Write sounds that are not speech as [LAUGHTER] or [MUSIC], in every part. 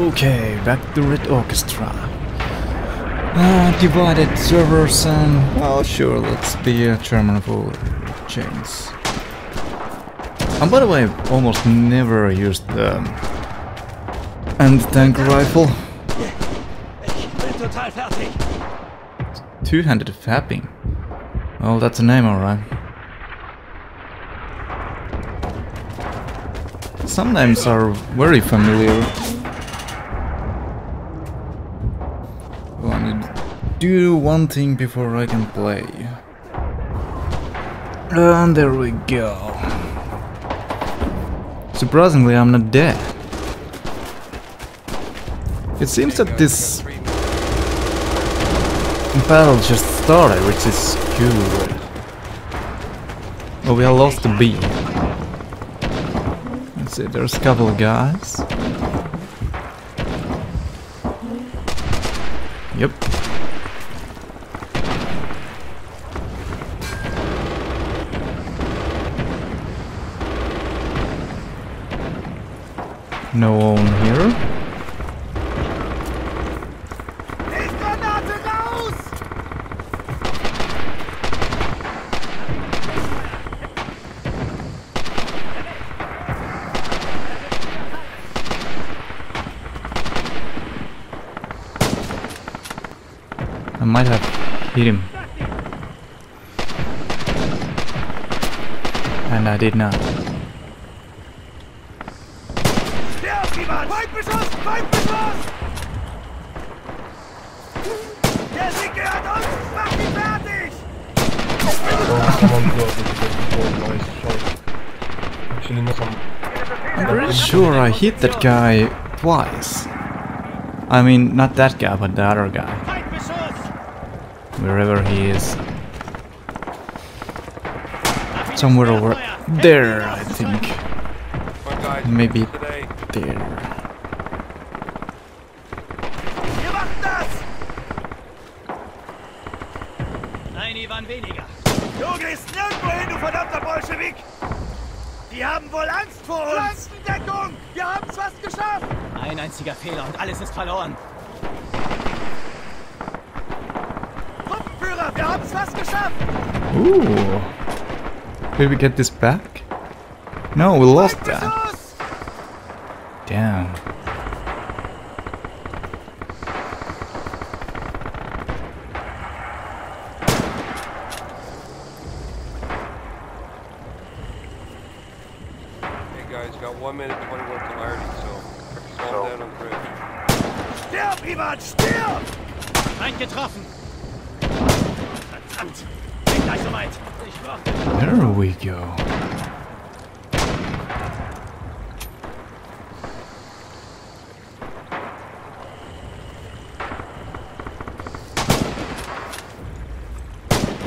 Okay, back to Red Orchestra. Uh, divided servers and... Well, sure, let's be a German for chains. And by the way, I've almost never used the anti-tank rifle. Two-handed fapping. Well, that's a name, alright. Some names are very familiar. Do one thing before I can play. And there we go. Surprisingly, I'm not dead. It seems that this battle just started, which is good. Well, we have lost the B. Let's see, there's a couple of guys. No one here. I might have hit him. And I did not. I'm pretty sure I hit that guy twice. I mean, not that guy, but the other guy. Wherever he is. Somewhere over there, I think. Maybe there. Wir machen das! Ein Ivan weniger. Du gehst nirgendwo hin, du verdammter Bolschewik! Die haben wohl Angst vor uns! Flankendeckung! Wir haben's fast geschafft! Ein einziger Fehler und alles ist verloren. Truppenführer, wir haben's fast geschafft! Ooh. Did we get this back? No, we lost that. Damn. Hey guys, got one minute 21 to Ireland, so fall down on the bridge. Stirb, jemand! Stirb! Feind getroffen. Verdammt. Bin gleich soweit. Ich warte. There we go.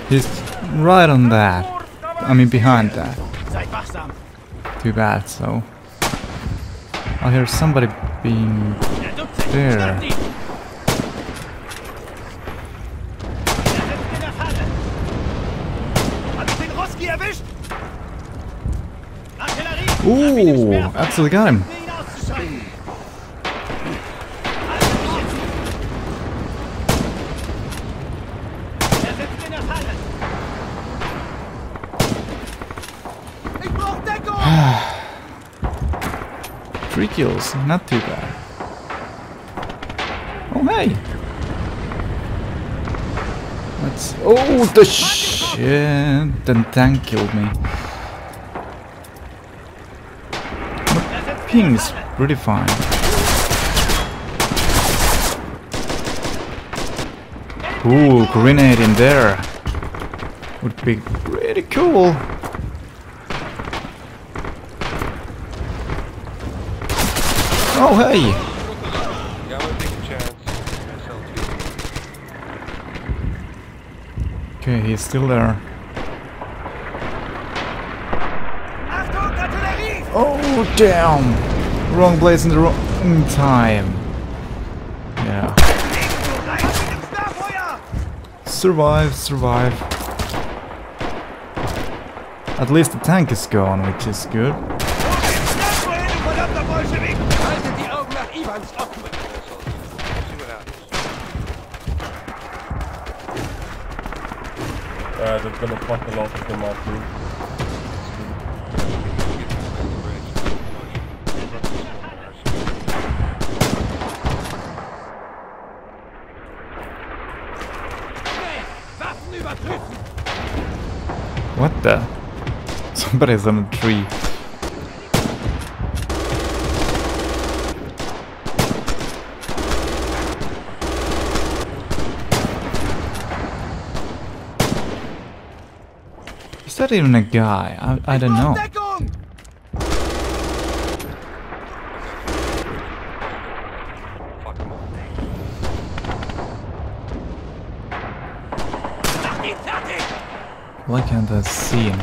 He's right on that. I mean, behind that. Too bad, so. I hear somebody being Der duckt sich. There. Er. Ooh, actually got him. [SIGHS] Three kills, not too bad. Let's. Oh the shit! The tank killed me. But ping's pretty fine. Ooh, grenade in there would be pretty cool. Oh hey! Yeah, I'm gonna take a chance. SLT. Okay, he's still there. Oh damn! Wrong place in the wrong time. Yeah. Survive, survive. At least the tank is gone, which is good. Du gehst nirgendwo hin, du verdammter Bolschewik! Haltet die Augen nach Ivan Guns offen. Like an SLG. See what happens. Uh, there's gonna fuck a lot of them out, dude. What the? [LAUGHS] Somebody's on a tree. Even a guy? I, I don't know. Deckung! Fuck them all. Fertig, fertig. Why can't I see him?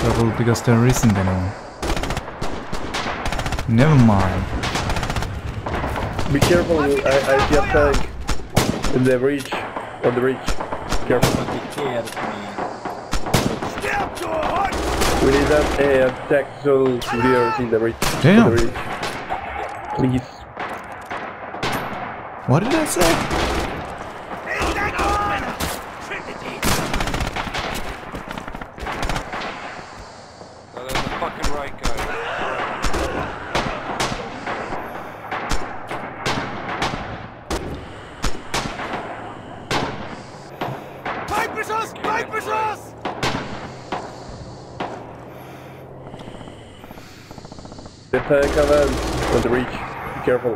Probably because there isn't anyone. Never mind. Be careful, I, I see a tank in the reach, on the reach. Careful. Sterb, du Hund! We need that uh, tactical clears in the reach. Damn. The. Please. What did I say? In Deckung! Findet ihn. No, that's the fucking right guy. Feindbeschuss! Feindbeschuss! The tank advance on the reach. Be careful.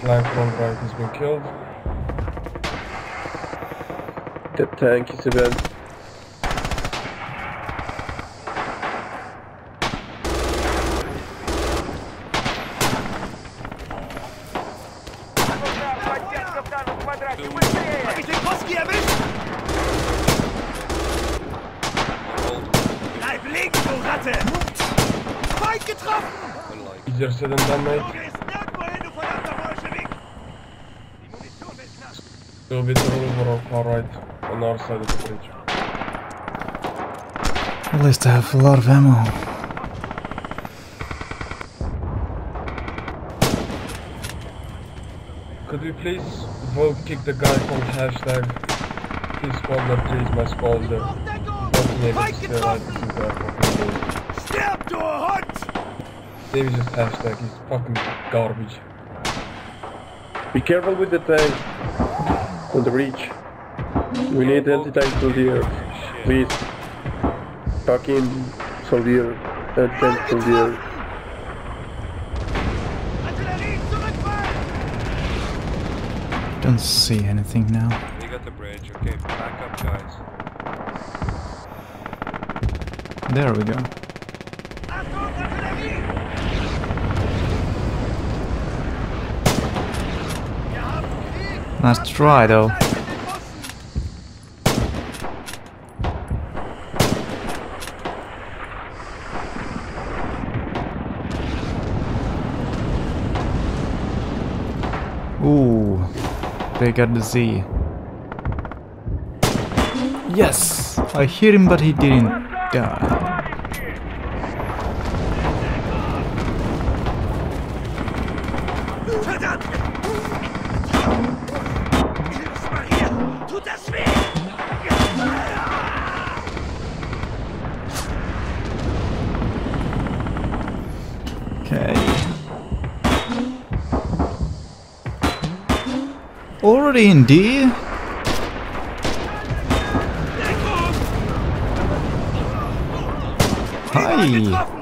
Flank on right has been killed. The tank is advanced. Hab ich den Ruski erwischt? Bleib liegen, du Ratte! Feind getroffen! Unlike. Easier said than done, mate. Du gehst nirgendwo hin, du verdammter Bolschewik! Die Munition wird knapp. Still a bit over on far right, on our side of the bridge. At least I have a lot of ammo. Could we please vote kick the guy from hashtag? His squad not is my squad there. Auf Deckung! Don't need Feind to steal right getroffen! into that fucking game. Sterb, du Hund! Maybe just hashtag, he's fucking garbage. Be careful with the tank. On the reach. We need anti-tank soldiers. Please. Fucking soldier. Anti-tank soldier. Artillerie! Don't see anything now. We got the bridge. Okay, back up, guys. There we go. Achtung, Artillerie! Wir haben Krieg! Nice try though. Ooh, they got the Z. Yes! I hit him but he didn't die. Already in D? Hi!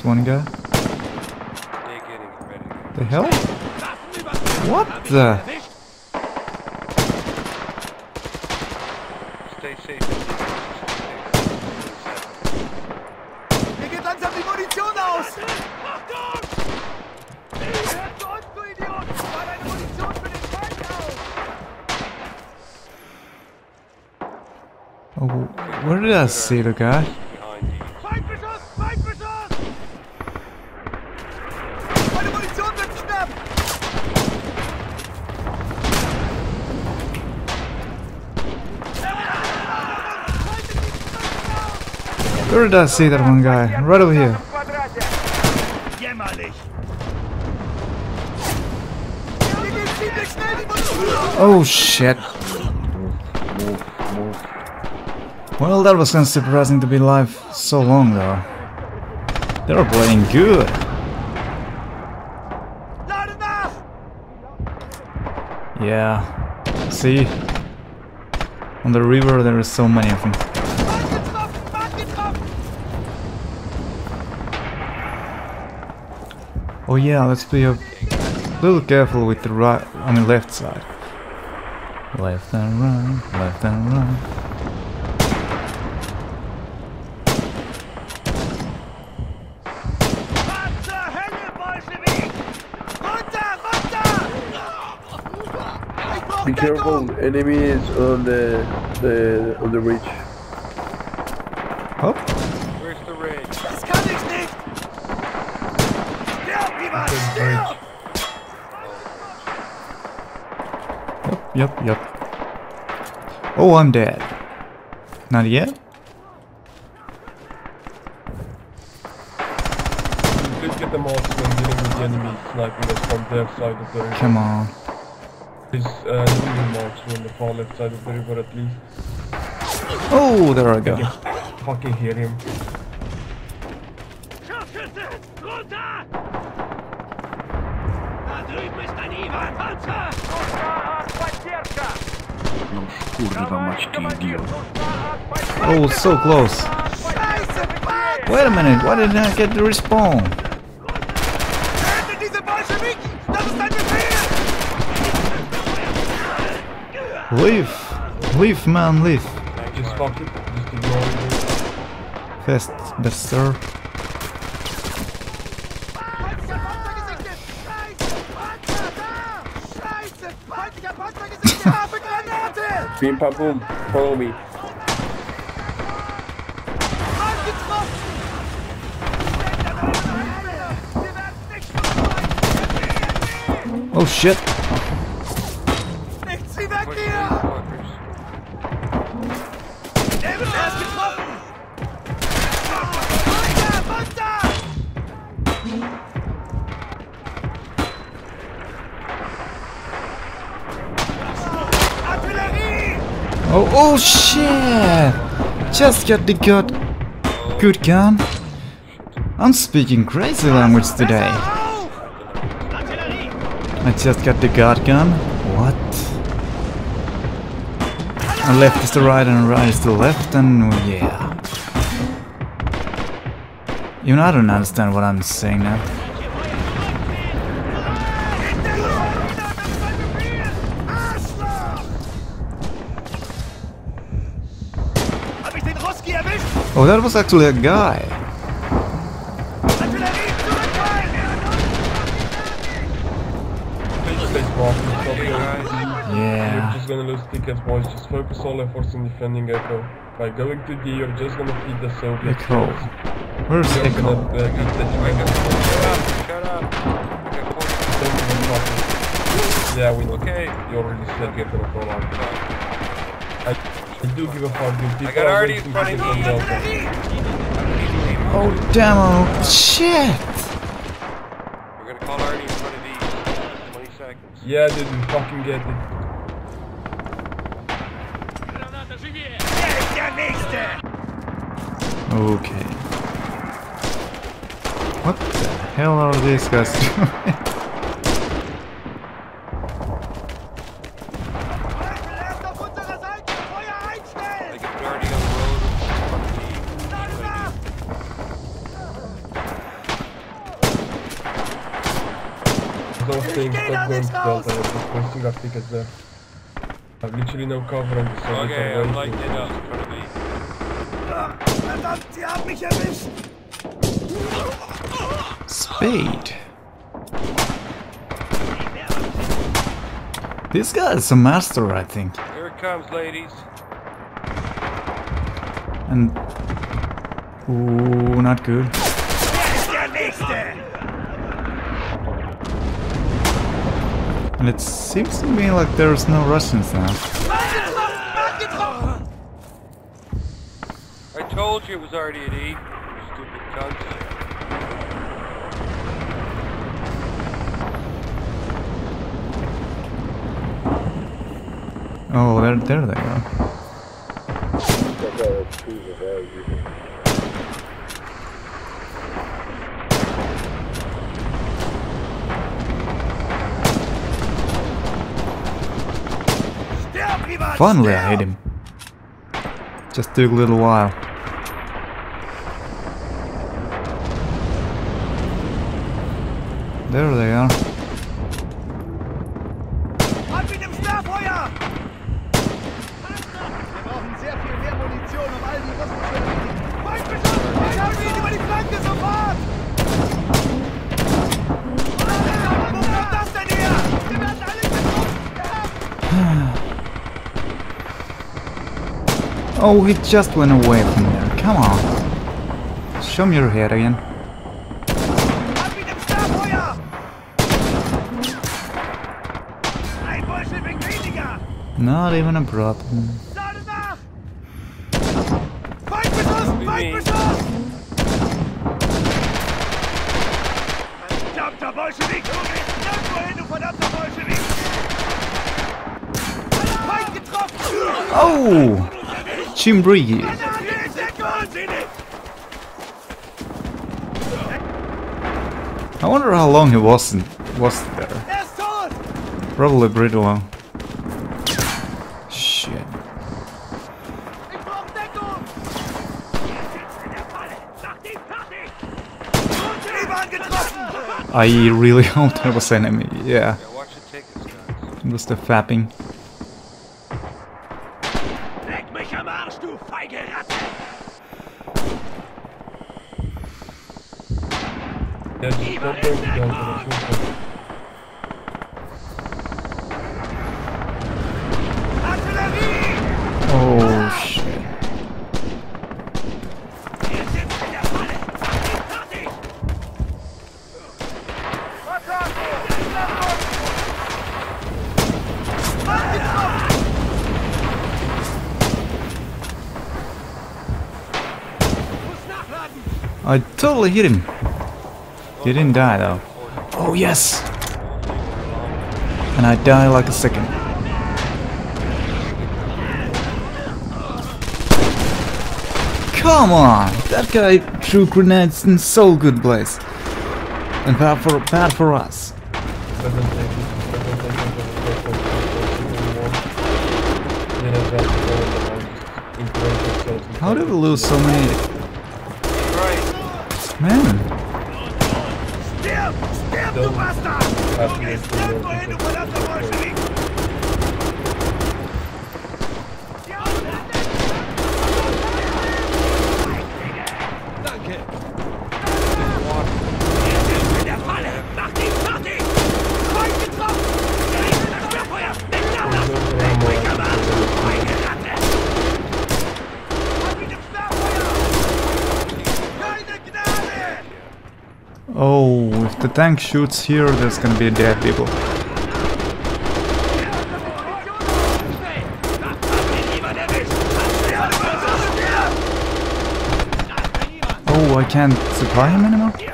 There's one guy. The hell? What the? Stay safe. Mir geht langsam die Munition where did I see the guy? behind you. Feindbeschuss! Feindbeschuss! Meine Munition wird knapp! Where did I see that one guy? Right over here. Oh shit. Well, that was kind of surprising to be alive so long though. They were playing good. Yeah. See? On the river there is so many of them. Oh yeah, let's be a little careful with the right, I mean left side. Left and right, left and right. Was zur Hölle, Bolschewik! Runter! Runter! Ich brauch Be careful, enemy is on the, the on the ridge. Oh, yep, yep, yep. Oh, I'm dead. Not yet? Please get the marksman dealing with the enemy sniping us from their side of the river. Come on. Please uh, leave the marksman on the far left side of the river at least. Oh, there I go. Fucking hear him. Scharfschütze! Runter! Da drüben ist ein Ivan! Panzer! Kurwa mać ty idiot. Oh, so close. Wait a minute, why didn't I get the respawn? Töte diese Bolschewiki! Das ist ein Befehl! Leave. Leave, man, leave. Just fuck it. Just ignore it. Fast, best sir. Pim pam boom. Follow me. Oh shit. Oh, oh shit! Just got the good, good gun. I'm speaking crazy language today. I just got the god gun. What? And left is the right and right is the left and oh, yeah. Even I don't understand what I'm saying now. Arschloch! Hab ich den Ruski erwischt? Oh, that was actually a guy. Artillerie, zurückfallen! Please stay smart. Stop going Guys, You're Yeah. just gonna lose tickets, boys. Just focus all efforts on defending Echo. By going to D, you're just gonna feed the Soviets. Echo. Where's You're gonna Echo? uh, beat the shut up, shut up. I got 40 Don't even fucking- Yeah, we know. Okay. You already said get gonna out. I do give a fuck, dude. People I got already in front of you. Oh, demo. Shit. We're gonna call already in front of you. 20 seconds. Yeah, dude, we fucking get it. Okay. What the hell are these guys [LAUGHS] doing? You're just wasting our tickets there. I have literally no cover and the Soviets Okay, I'm lighting it up in of me. Verdammt, sie haben mich erwischt! Spade. This guy is a master, I think. Here it comes, ladies. And... Ooh, not good. Wer ist der Nächste? And it seems to me like there's no Russians now. Mann getroffen! Mann getroffen! I told you it was already at E. You stupid cunts. Oh, there, there they are. Finally, I hit him. Just took a little while. There they are. Oh, he just went away from there. Come on. Show me your head again. Not even a problem. Oh! Deckung! I wonder how long he wasn't was there. Er! Probably pretty long. Shit. I really [LAUGHS] hope that was enemy. Yeah, it was the fapping. Leck mich am Arsch, du feige Ratte! Yeah, just stop going to Delta, that's your fault. Artillerie! Oh shit. Wir sind in der Falle! Fertig! Mann getroffen! Muss nachladen! I totally hit him. He didn't die though. Oh yes! And I die like a second. Come on! That guy threw grenades in so good place. And bad for bad for us. How did we lose so many? Man! Stirb! Stirb, du Don't Bastard! Du have to gehst go nirgendwo through hin, du the- verdammter Bolschewik! In der Falle! Mach dich fertig! Feind getroffen! Das Sperrfeuer! Nicht There's nachladen! no drama, I can do Feige Ratte! Ab ihn im Sperrfeuer! Keine Gnade! Oh, if the tank shoots here, there's gonna be dead people. Oh, I can't supply him anymore? Wir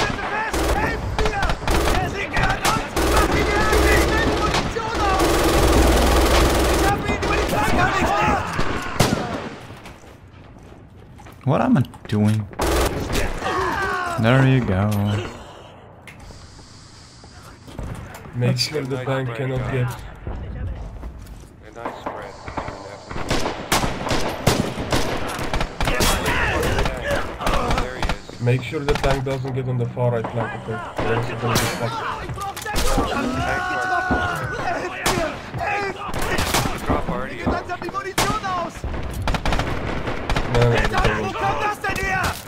sind fest! Helft mir! Er sie gehört uns! Mach ihn fertig! Schnell Munition auf! Ich hab ihn über die Flanke gebracht! What am I doing? There you go. Make sure the tank cannot get A nice spread. There. Make sure the tank doesn't get on the far right flank, okay? Or else it's gonna stuck.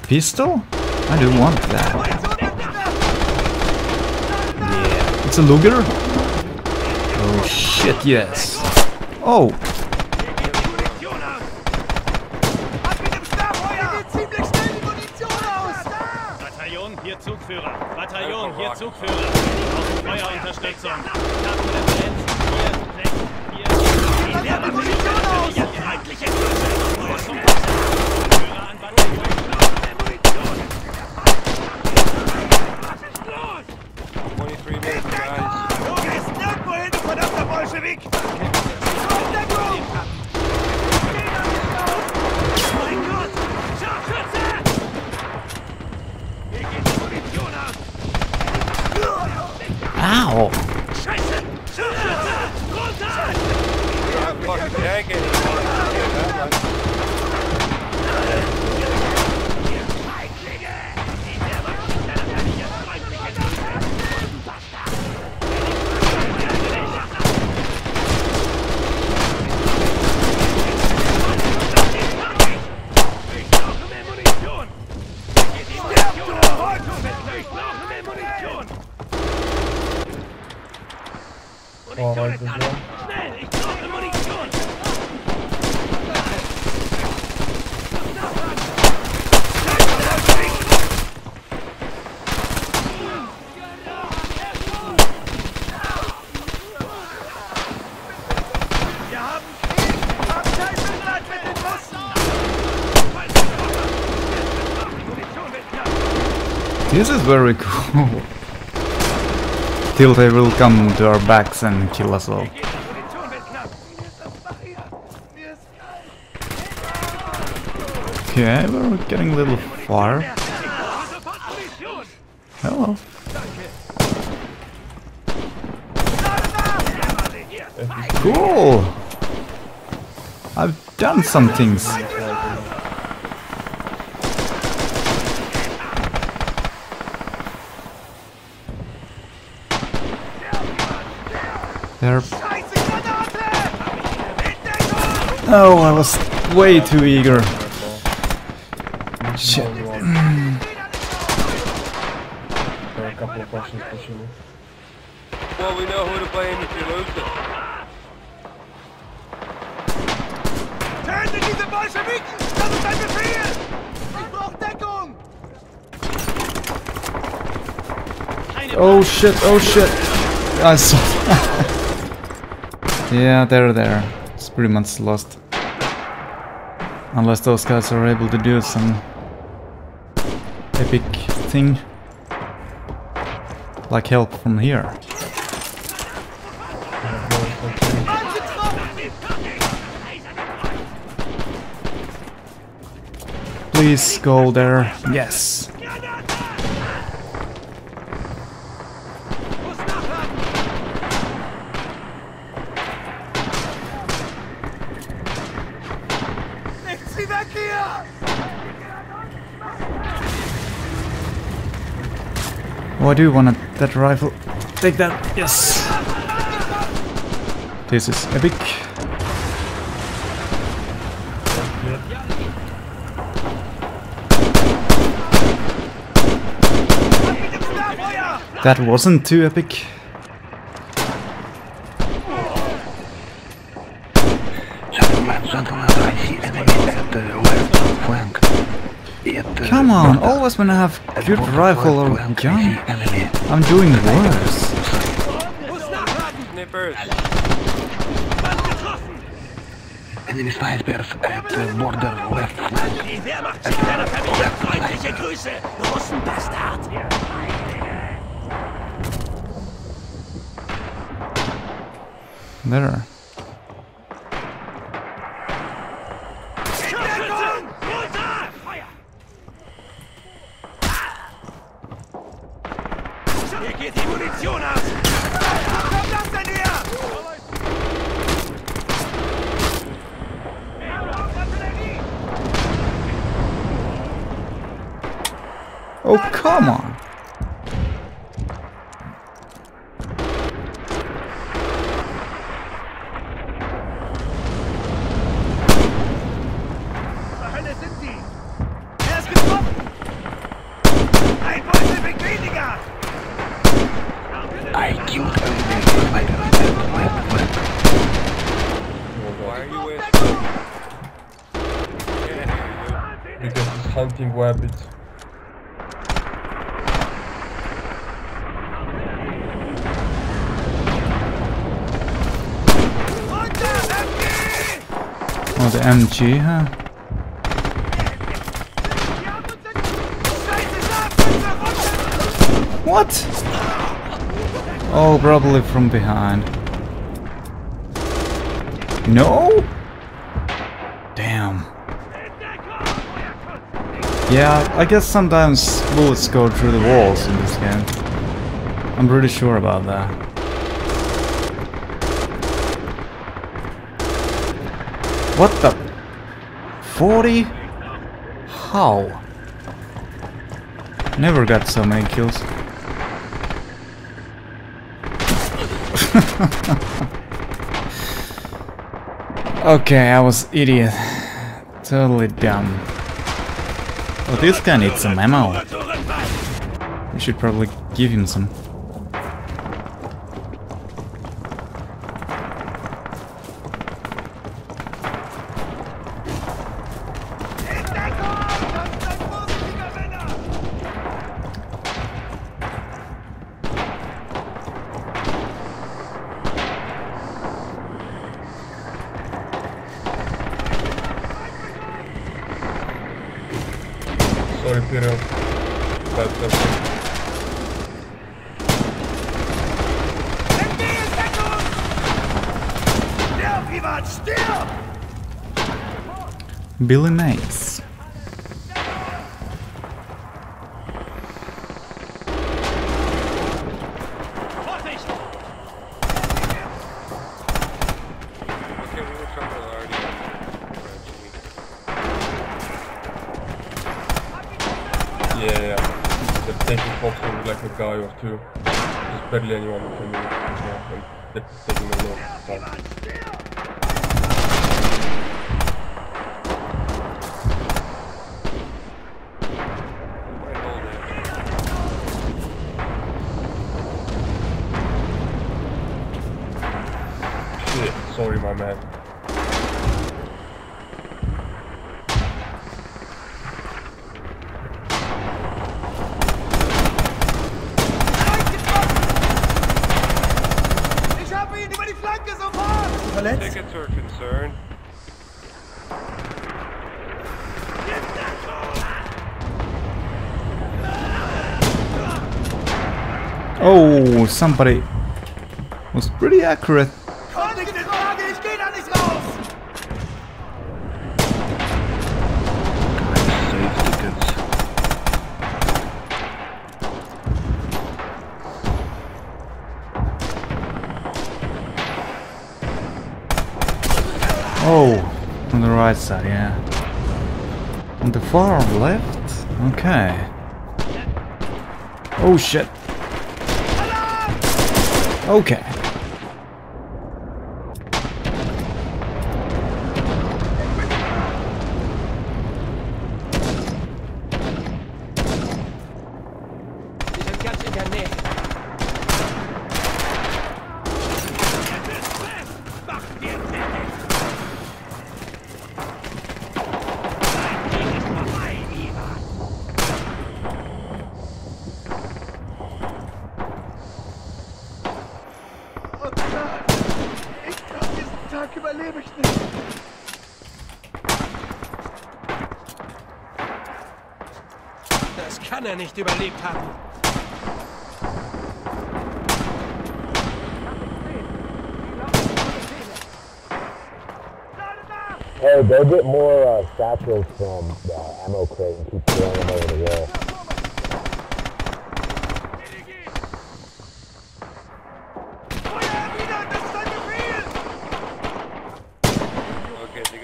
Pistol? I do want that. Bitte! It's a Luger? Oh shit, yes. Oh, Ab mit dem Sperrfeuer! Geht ziemlich schnell die Munition aus! Bataillon, hier Zugführer. Bataillon, hier Zugführer. Auf Feuerunterstützung. Kartenreferenz. Hier, rechts, hier. Langsam die Munition aus! Feindliche Größe. Los zum Wasser. Führer an Bataillon. 23 minutes, guys. Du gehst nirgendwo hin, du verdammter Bolschewik! Ich brauch Deckung! Mein Gott! Scharfschütze! Hier geht die Munition aus! ow. Scheiße! Scharfschütze! Runter! Not fucking tank anymore. Ich brauche mehr Munition! Hier geht die Munition aus! Ich brauche mehr Munition! Far Munition right ist as alle! well. Schnell! Ich brauche Munition! Wir haben Krieg! Hab kein Mitleid mit den Russen! Munition wird knapp! This is very cool. Till they will come to our backs and kill us all. Okay, we're getting a little far. Hello. Cool. I've done some things. There. Scheiße Granate! In Deckung! Oh, I was way too eager. Shit. There are a couple of Russians pushing me. Well, we know who to blame if you lose it. Töte diese Bolschewiken! Das ist ein Befehl! Ich brauch Deckung! Oh shit, oh shit. I saw [LAUGHS] Yeah, they're there. It's pretty much lost. Unless those guys are able to do some epic thing. Like help from here. Please go there. Yes. Oh, I do want that rifle. Take that. Yes. This is epic. Mit dem Sperrfeuer! That wasn't too epic. Gentlemen, gentlemen, I see enemy at the left flank. At the Come on, always when I have good rifle or gun. I'm doing worse. Enemy snipers at the border left! There. Scharfschütze! Runter! Feuer! Hier geht die Munition aus! Wo kommt das denn her? Oh, come on. Zur Hölle sind Sie? Er ist getroffen! Ein Bolschewik weniger! I killed everything like a dead left wing. Why are you wasting? Get in here, you. Because he's hunting rabbits. Runter! MG! Oh, the MG, huh? What? Oh, probably from behind. No? Damn. Yeah, I guess sometimes bullets go through the walls in this game. I'm pretty sure about that. What the? 40? How? Never got so many kills. [LAUGHS] okay, I was idiot. Totally dumb. Oh, this guy needs some ammo. We should probably give him some. Like a guy or two. There's barely anyone coming in. Yeah, and they're taking a lot of time. Might hold it. Shit, sorry, my man. Ich habe ihn über die Flanke sofort! Verletzt? Tickets are concerned. Oh, somebody was pretty accurate. Oh, on the right side, yeah. On the far left? Okay. Oh shit. Okay.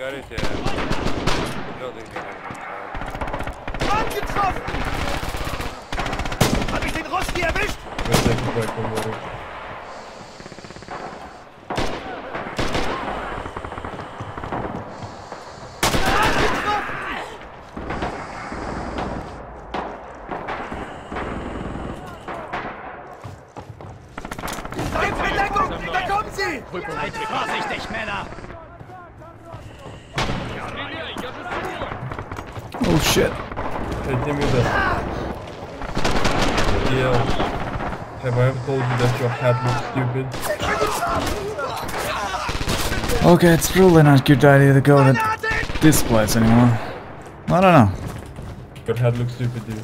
Got it down. Building Angetroffen! Hab ich den Rosti erwischt? Looks stupid? Okay, it's really not a good idea to go to this place anymore. I don't know. Your head looks stupid, dude.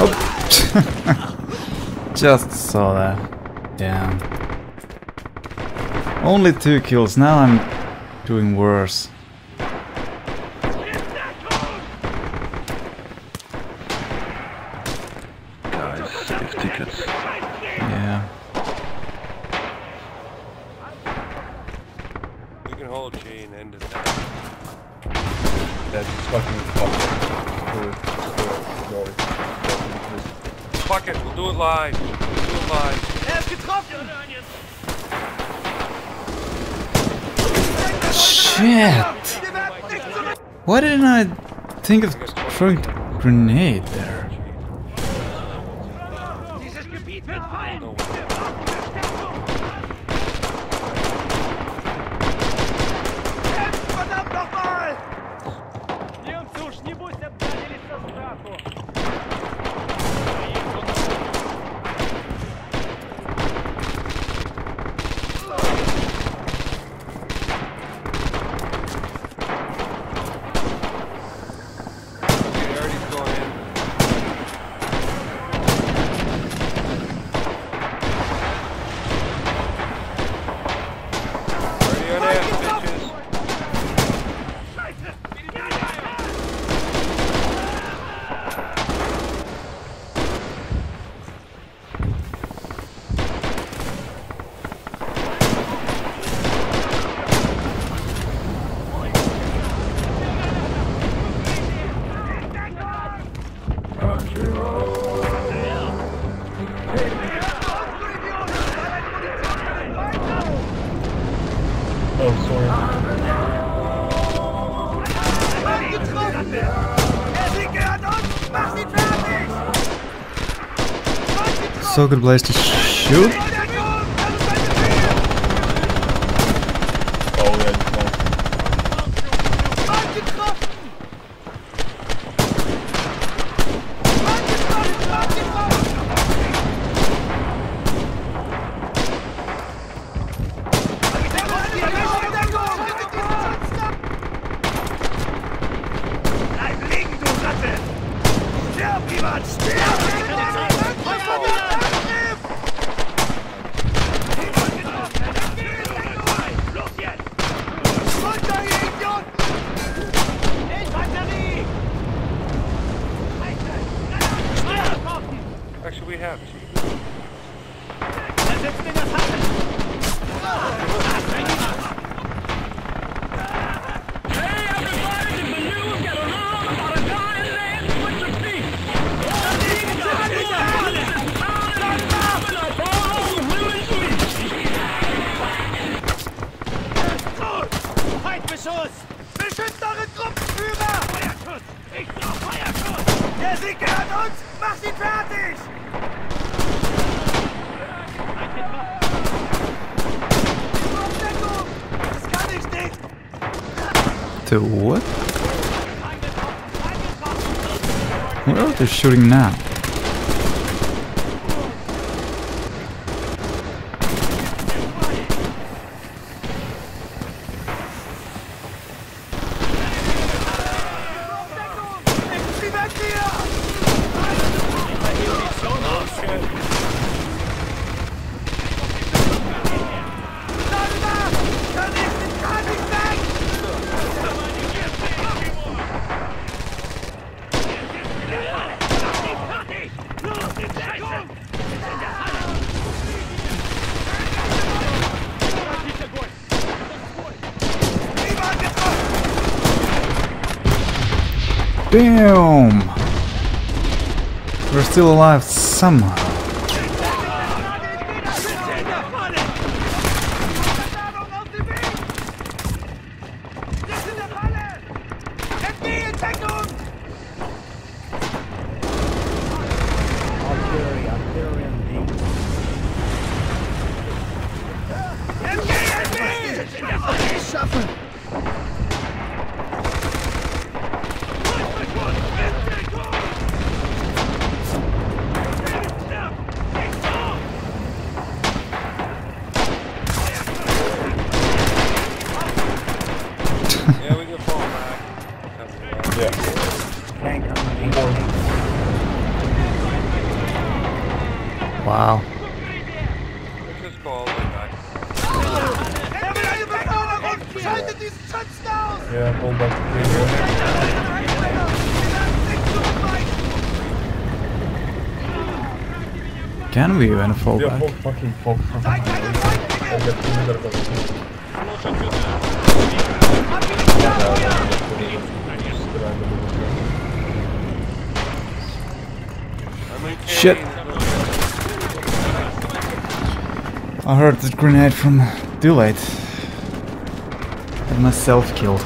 Oh. [LAUGHS] Just saw that. Damn. Only two kills, now I'm doing worse. Guys, save tickets. Yeah. We can hold G and end it now. That's fucking fucking do it. Do it. No. Fuck it, we'll do it live. We'll do it live. Er ist getroffen! Shit! Why didn't I think of throwing a grenade there? So good place to shoot. Bedeckung! Das ist ein Befehl! Oh, yeah, it's fine. Mann getroffen! Mann getroffen! Mann getroffen! Bleib liegen, du Ratte! Stirb, jemand! Stirb! Feuer wieder! Angriff! Los jetzt! Runter, ihr Idioten! Infanterie! Schneller getroffen! Actually, we have G. Er sitzt in der Tasche! Feindbeschuss! Beschützt eure Gruppenführer! Feuerschuss! Ich brauch Feuerschuss! Der uns! Mach sie fertig! Das kann ich nicht! What? Where are they shooting now? Nehmen sie weg hier! Langsam! Kann ich nicht, kann ich weg! Damn! We're still alive somehow. Ladung auf dem Weg! Sitz in der Falle! Entgegendeckung! Entgegen! Schaffen! Yeah, we can fall back. Yeah. Wow. Let's just go all the way back. Eine Beförderung! Schaltet diesen Schützen aus! Yeah, hold back to K. Can we even fall Yeah, back? hold fucking fuck. Seid keine Feinde! I'll get to the other one. I'm Shit. I heard the grenade from too late. Had myself killed.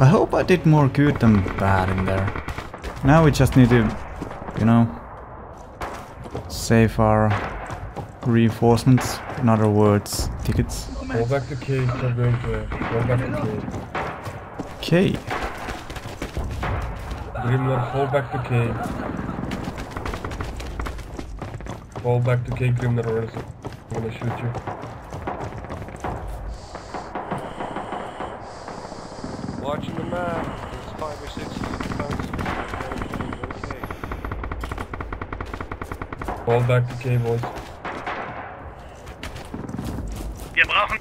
I hope I did more good than bad in there. Now we just need to, you know, save our reinforcements. In other words, tickets. Go back to K, start going to Go back to K. Okay. Grimler, fall back to K. Fall back to K, Grimler, or else I'm gonna shoot you. Watching uh, the five or six. Okay. Fall back to K, boys. Wir brauchen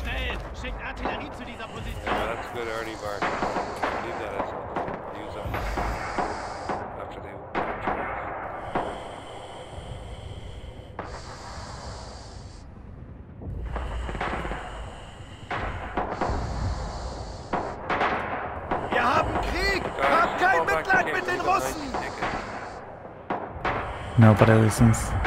Schnell! Schickt Artillerie zu dieser Position! Yeah, that's good Ernie bar. Leave that as a use that after they capture Wir haben Krieg! us. Habt Guys, kein fall back to Mitleid Kane. mit We den got Russen! 90 tickets. Nobody listens.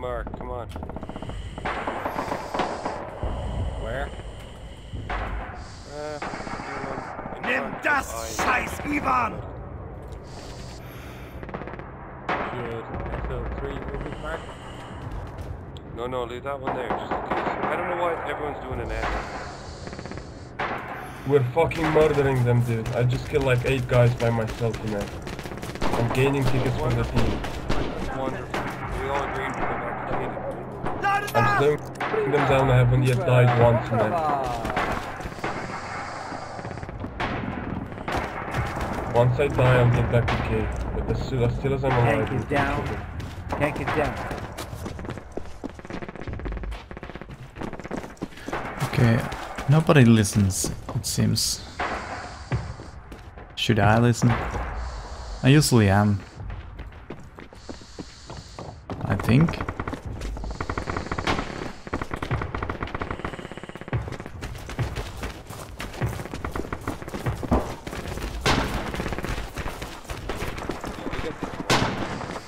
Mark. Come on. Where? Uh, you know, in Nimm front of das, I. scheiß Ivan! No, no, leave that one there, just in case. I don't know why everyone's doing an end. We're fucking murdering them, dude. I just killed like eight guys by myself, you know. I'm gaining tickets from the team. Wonderful. We all agreed to go back to Canada. Lade I'm them down. I haven't yet died once, man. Once I die, I'll get back to K. But as soon as, still as I'm alive, Tank is down. Tank is down. Okay, nobody listens, it seems. Should I listen? I usually am. I think.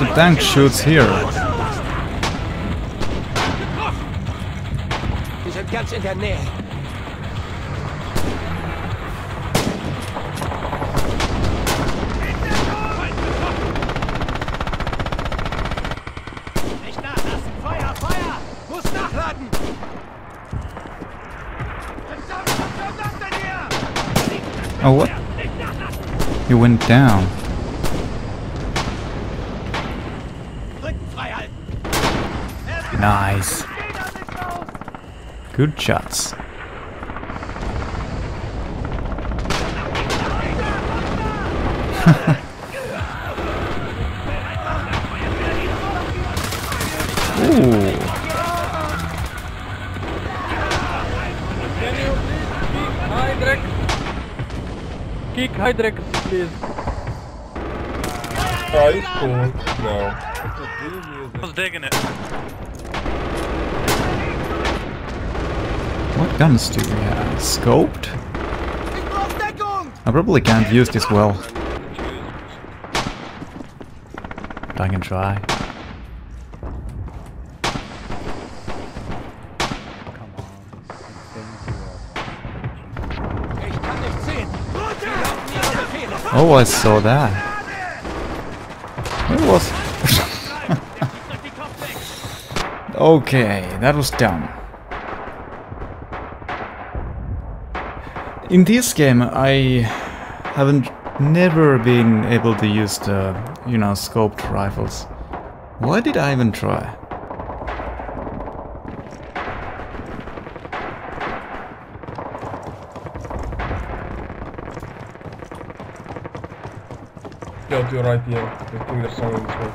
soll tank shoots here. Oh, what? He went down. Good shots. Ooh. Hydrex! Kick Hydrex, please. Oh, he's cool. No. I was digging it. Guns do we have? Uh, scoped? Brauch Deckung! I probably can't use this well. But I can try. Oh, I saw that. It was... [LAUGHS] okay, that was dumb. In this game, I haven't never been able to use the, you know, scoped rifles. Why did I even try? Go to right here. I think there's someone this way.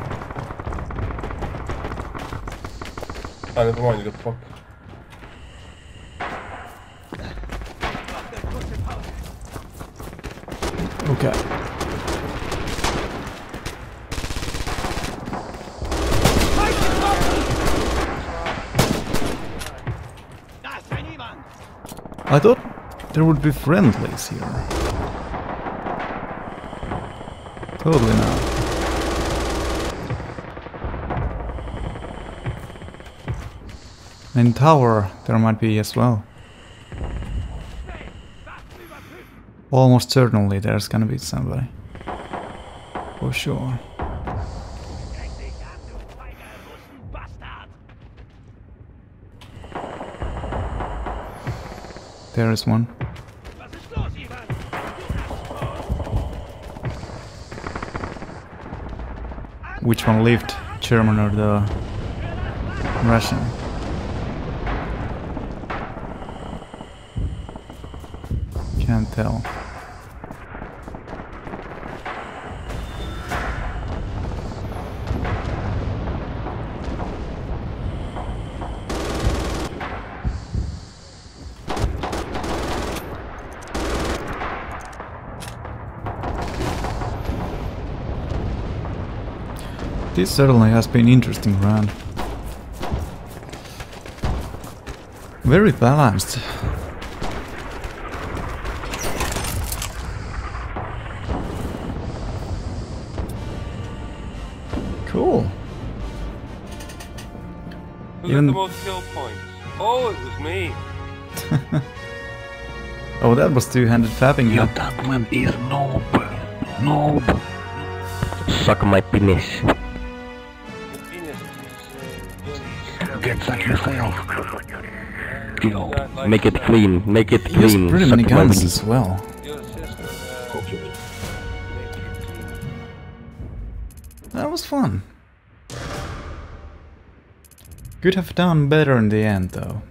Ah, never mind, you got fucked. I thought there would be friendlies here. Totally not. In tower, there might be as well. Almost certainly there's gonna be somebody. For sure. There is one. Which one lived? German or the Russian? Can't tell. This certainly has been interesting run. Very balanced. Cool. Who Even- got the most kill points? Oh, it was me. [LAUGHS] Oh, that was two-handed fapping. Your huh? document is noob. Noob. Suck my penis. Yourself. Yo, make it clean. Make it He used clean. pretty many guns as well. your sister. Makes you clean. That was fun. Could have done better in the end though.